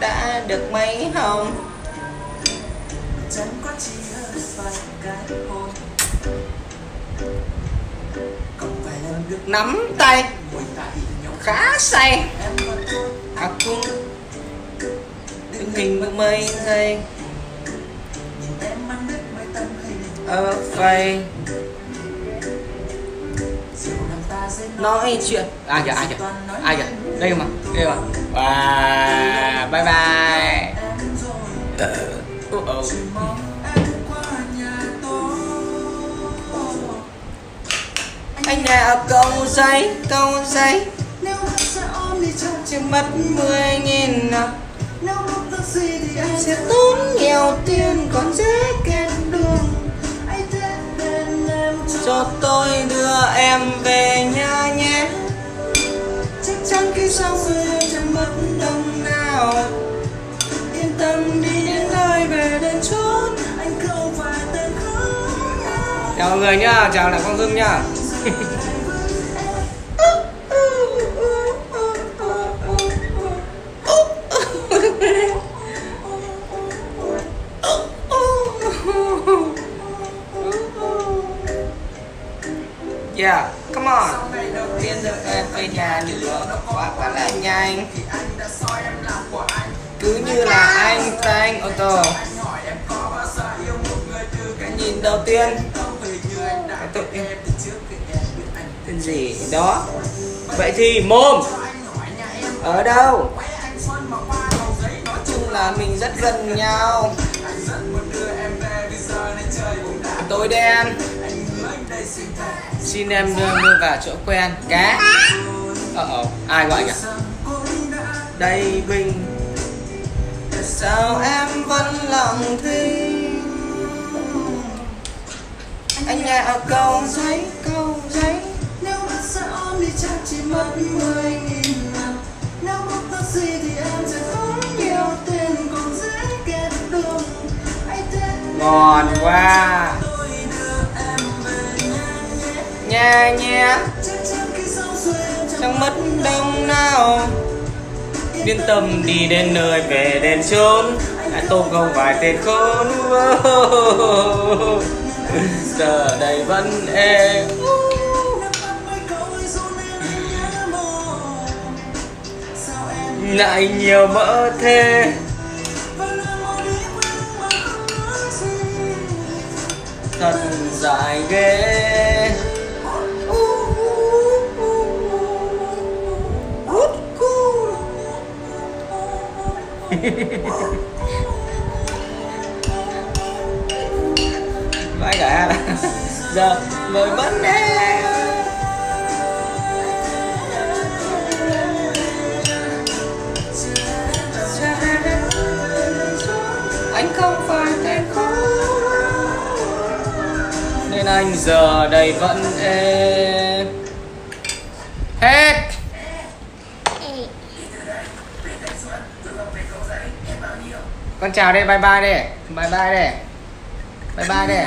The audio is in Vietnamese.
đã được mấy hồng chẳng có chi hơn vài cái hôn không phải lần được nắm tay. Khá say. À cũng đứng hình bước mây giây. Em ăn đứt mấy tấm hình ở phây nói chuyện. Ai kìa ai kìa ai kìa đây mà đây mà. Wow bye bye. Uh -oh. anh nhà ở cầu giấy cầu giấy. Nếu em sẽ ôm đi trong chỉ mất mười nghìn nào nếu lúc taxi thì anh sẽ tốn nhiều tiền còn dễ kẹt đường. Anh đến bên em, cho tôi đưa em về nhà nhé. Chào mọi người nhá chào lại quang hưng nhá. Yeah, come on. sau ngày đầu tiên Tiên được em về nhà nữa nó quá quá là nhanh. Thì anh đã soi em làm của anh. Cứ như là anh ô tô anh hỏi em có bao giờ yêu một người từ Cái cái nhìn đầu tiên biết em từ trước khi em biết anh Tên gì đó. Vậy thì mồm. Ở đâu? Nói chung là mình rất gần nhau. Tối đen. Xin em đưa, đưa vào chỗ quen. Cá. Ờ ờ Ai gọi nhỉ? Đây Bình. Sao em vẫn lòng thi Ở cầu giấy Cầu giấy. Nếu mà sẽ ôm đi chắc chỉ mất mười nghìn lần nếu mất taxi thì em sẽ tốn nhiều tiền còn dễ kẹt đường Ngon quá. xuôi em chẳng mất đồng nào. Yên tâm đi. đến nơi về đến chốn. Đã tôm không phải tên khốn Giờ đây vẫn em. Lại nhiều mỡ thế. Thật dài ghê. Hehehehe Giờ mời vẫn em Anh không phải tên khó. Nên anh giờ đây vẫn êm. Hết. Con chào đây, bye bye đây. Bye bye đây. Bye bye đây.